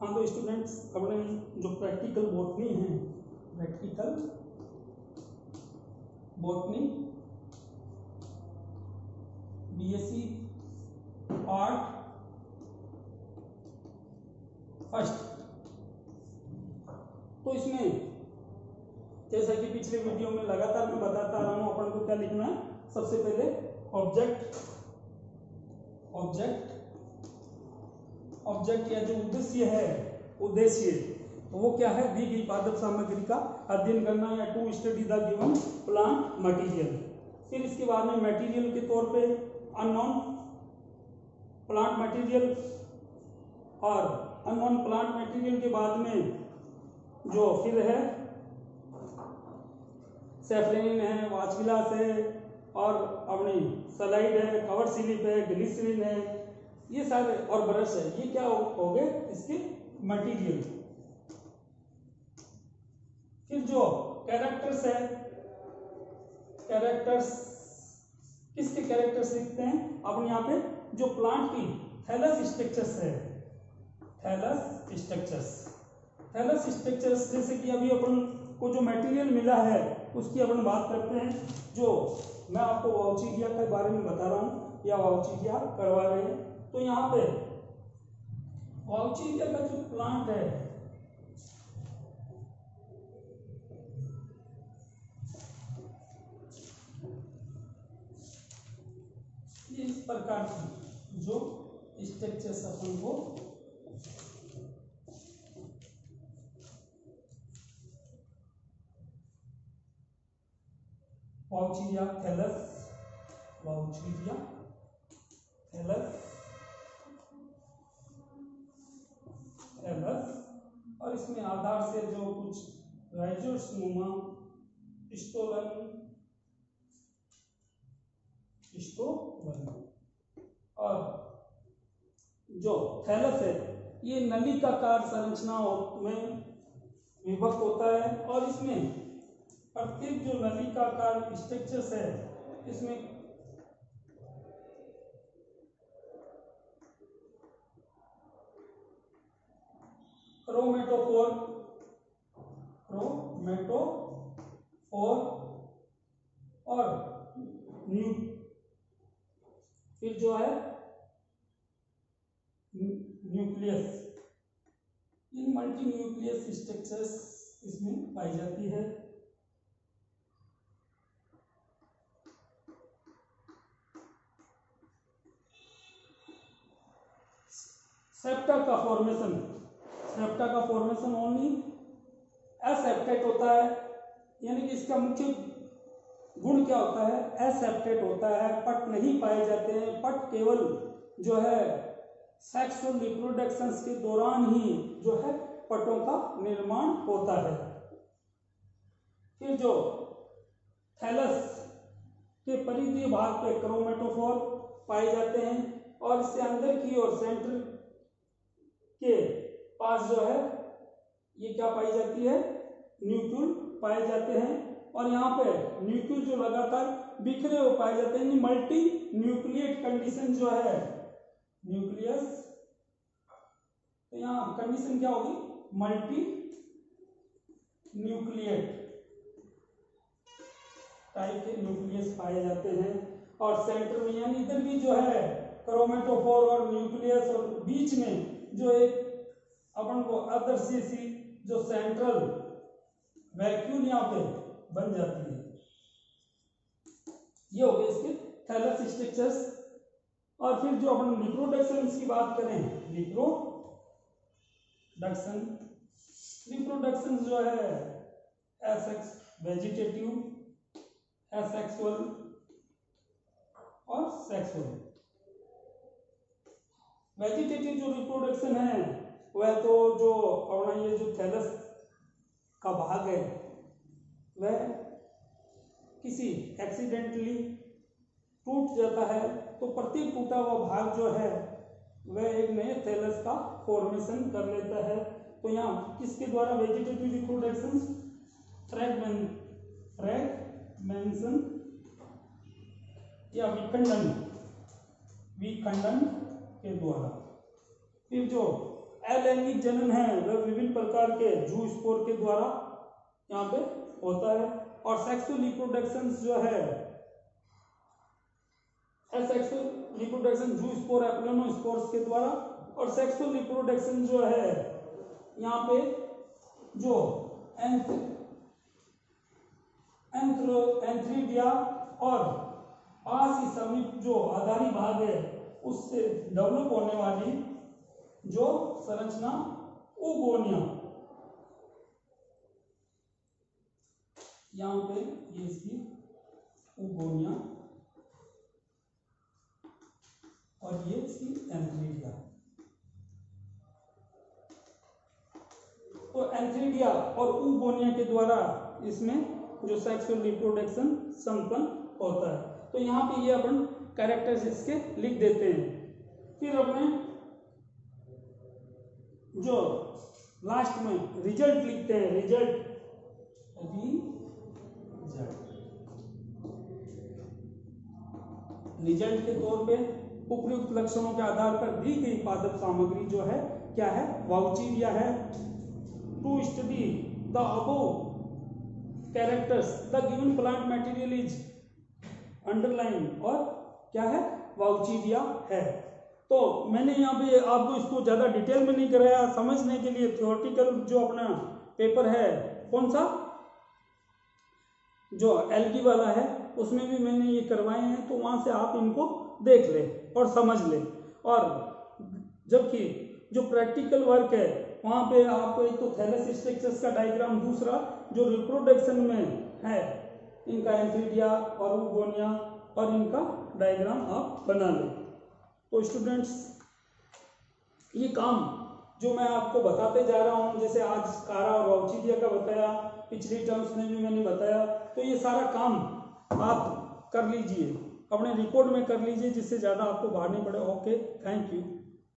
हाँ तो स्टूडेंट्स अपने जो प्रैक्टिकल बोटनी है practical botany BSc art first तो इसमें जैसा कि पिछले वीडियो में लगातार मैं बताता रहा हूँ, अपन को क्या लिखना है? सबसे पहले ऑब्जेक्ट ऑब्जेक्ट ऑब्जेक्ट या जो उद्देश्य है, उद्देश्य तो वो क्या है? दी गई पादप सामग्री का अध्ययन करना या to study the given plant material फिर इसके बाद में मटेरियल के तौर पे अननोन प्लांट मटेरियल और अननोन प्लांट मटेरियल के बाद में जो फिर है सेफ्लेनिन है वाचविलास है और अपनी सलाइड है कवर स्लिप है ग्लिसरीन है ये सारे और ब्रश है। ये क्या हो गए? इसके मटेरियल फिर जो कैरेक्टर्स है कैरेक्टर्स किसके कैरेक्टर्स लिखते हैं? अपन यहाँ पे जो प्लांट की थैलस स्ट्रक्चर्स है थैलस स्ट्रक्चर्स थैलस स्ट्रक्चर्स जैसे कि अभी अपन को जो मटेरियल मिला है, उसकी अपन बात करते हैं। जो मैं आपको वाउचीरिया के बारे में बता रहा हूँ, या वाउचीरिया करवा रहे हैं। तो यहाँ पे वाउचीरिया का जो प्लांट है, इस प्रकार की जो स्ट्रक्चर्स अपन को वाउचीरिया थैलस वाउचीरिया थैलस और इसमें आधार से जो कुछ राइजोस्मोमा स्टोलन स्टोलन और जो थैलस है ये नलिकाकार संरचना में विभक्त होता है और इसमें प्रत्येक जो नलिकाकार स्ट्रक्चर्स है, इसमें क्रोमेटोफोर क्रोमेटोफोर और न्यू फिर जो है nucleus in multi nucleus structures इसमें पाई जाती है। सेप्टा का फॉर्मेशन सेप्टा का फॉर्मेशन ओनली एसेप्टेट होता है, यानी कि इसका मुख्य गुण क्या होता है? एसेप्टेट होता है, पट नहीं पाए जाते हैं, पट केवल जो है सेक्सुअल रिप्रोडक्शन के दौरान ही जो है पटों का निर्माण होता है। फिर जो थैलस के परिधीय भाग पे क्रोमेटोफोर पाए जाते हैं और इससे अंदर की ओर सेंटर के पास जो है, ये क्या पाई जाती है? न्यूक्यूल पाए जाते हैं। और यहाँ पे न्यूक्यूल जो लगातार बिखरे हुए पाए जाते हैं मल्टी न्यूक्लिएट कंडीशन जो है न्यूक्लियस तो यहाँ कंडीशन क्या होगी? मल्टी न्यूक्लिएट टाइप के न्यूक्लियस पाए जाते हैं। और सेंटर में, यानी इधर भी जो है क्रोमेटोफोर और न्यूक्लियस और बीच में जो एक अपन को अदर्शी सी जो सेंट्रल वैक्यूम यहाँ पे बन जाती है। ये हो गए इसके थैलस स्ट्रक्चर्स और फिर जो अपन रिप्रोडक्शन की बात करें रिप्रोडक्शन रिप्रोडक्शन जो है एसेक्स वेजिटेटिव एसेक्सुअल और सेक्सुअल वेजिटेटिव जो रिप्रोडक्शन है वह तो जो अपना ये जो थैलस का भाग है, वह किसी एक्सीडेंटली टूट जाता है तो प्रत्येक टूटा हुआ भाग जो है, वह एक नए थैलस का फॉर्मेशन कर लेता है। तो यहाँ किसके द्वारा वेजिटेटिव रिप्रोडक्शन फ्रैगमेंट फ्रैगमेंशन या विखंडन विखंडन के द्वारा। फिर जो अलैंगिक जनन है वह विभिन्न प्रकार के जू स्पोर के द्वारा यहाँ पे होता है। और सेक्सुअल रिप्रोडक्शन जो है sexual reproduction zoospore aplanospores के द्वारा। और सेक्सुअल रिप्रोडक्शन जो है, यहाँ पे जो एंथ्रो एंथ्रीडिया और पास समीप जो आधारी भाग है, उससे डेवलप होने वाली जो संरचना उगोनिया। यहाँ पे ये इसकी उगोनिया और ये इसकी एंथ्रीडिया। तो एंथ्रीडिया और उगोनिया के द्वारा इसमें जो सेक्सुअल रिप्रोडक्शन संपन्न होता है। तो यहाँ पे ये अपन कैरेक्टर्स इसके लिख देते हैं। फिर अपने जो लास्ट में रिज़ल्ट लिखते हैं रिज़ल्ट रिज़ल्ट के तौर पे उपयुक्त लक्षणों के आधार पर दी गई पादप सामग्री जो है, क्या है? वाउचीरिया है. To study the above characters the given plant material is underline और क्या है? वाउचीरिया है. तो मैंने यहाँ पे आपको इसको ज़्यादा डिटेल में नहीं कराया, समझने के लिए थियोरटिकल जो अपना पेपर है, कौन सा? जो एल वाला है, उसमें भी मैंने ये करवाए हैं तो वहाँ से आप इनको देख ले और समझ ले। और जबकि जो प्रैक्टिकल वर्क है, वहाँ पे आपको एक तो थैलस स्ट्रक्चर्स का डायग्राम दूसरा जो रिप्रोडक्शन में है, इनका एंथीडिया और उगोनिया और इनका डायग्राम आप बना लें। तो स्टूडेंट्स ये काम जो मैं आपको बताते जा रहा हूँ, जैसे आज कारा और वाउचिदिया का बताया, पिछली टर्म्स में भी मैंने बताया तो ये सारा काम आप कर लीजिए, अपने रिकॉर्ड में कर लीजिए, जिससे ज़्यादा आपको बाहर नहीं पड़े। Okay thank you